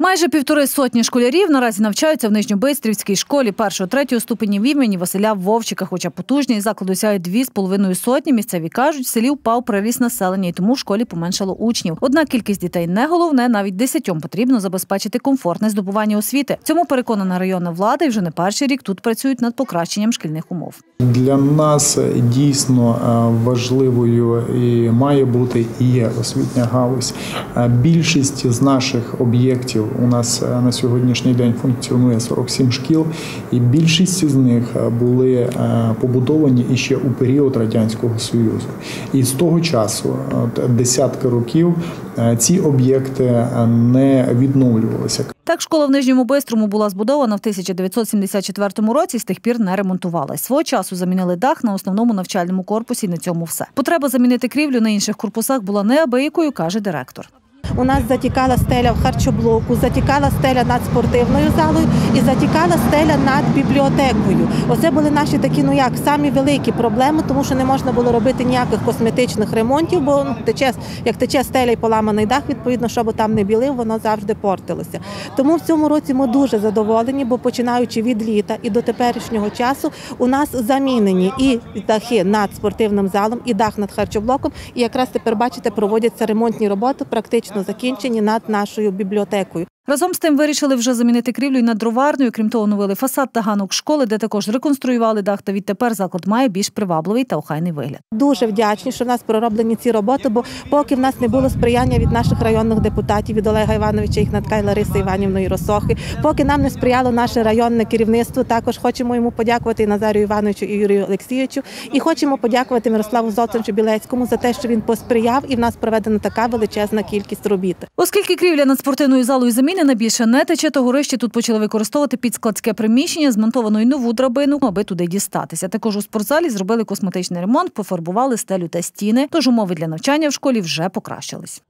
Майже півтори сотні школярів наразі навчаються в Нижньобистрівській школі першого-третього ступенів імені Василя Вовчика. Хоча потужність закладу сяє дві з половиною сотні. Місцеві кажуть, в селі впав приріст населення, і тому в школі поменшало учнів. Однак кількість дітей не головне, навіть десятьом потрібно забезпечити комфортне здобування освіти. Цьому переконана районна влада, і вже не перший рік тут працюють над покращенням шкільних умов. Для нас дійсно е, важливою і має бути і є освітня галузь. Е, Більшість з наших об'єктів у нас е, на сьогоднішній день функціонує 47 шкіл, і більшість з них е, були е, побудовані іще у період радянського союзу. І з того часу, десятки років, ці об'єкти не відновлювалися. Так, школа в Нижньому Бистрому була збудована в 1974 році, з тих пір не ремонтувалась. Свого часу замінили дах на основному навчальному корпусі. На цьому все. Потреба замінити крівлю на інших корпусах була неабиякою, каже директор. У нас затікала стеля в харчоблоку, затікала стеля над спортивною залою і затікала стеля над бібліотекою. Оце були наші такі, ну як самі великі проблеми, тому що не можна було робити ніяких косметичних ремонтів, бо ну, тече, як тече стеля і поламаний дах, відповідно, що би там не білив, воно завжди портилося. Тому в цьому році ми дуже задоволені, бо починаючи від літа і до теперішнього часу, у нас замінені і дахи над спортивним залом, і дах над харчоблоком. І якраз тепер бачите, проводяться ремонтні роботи, практично закінчені над нашою бібліотекою. Разом з тим вирішили вже замінити крівлю й над дроварнею. Крім того, оновили фасад та ганок школи, де також реконструювали дах. Та відтепер заклад має більш привабливий та охайний вигляд. Дуже вдячні, що в нас пророблені ці роботи, бо поки в нас не було сприяння від наших районних депутатів, від Олега Івановича Ігнатка і Лариси Іванівної Росохи, поки нам не сприяло наше районне керівництво, також хочемо йому подякувати і Назарію Івановичу і Юрію Олексійовичу. І хочемо подякувати Мирославу Золотовичу Білецькому за те, що він посприяв, і в нас проведена така величезна кількість робіт. Оскільки крівля над спортивною залою замінена більше не тече, то тут почали використовувати під складське приміщення, змонтовано й нову драбину, аби туди дістатися. Також у спортзалі зробили косметичний ремонт, пофарбували стелю та стіни. Тож умови для навчання в школі вже покращились.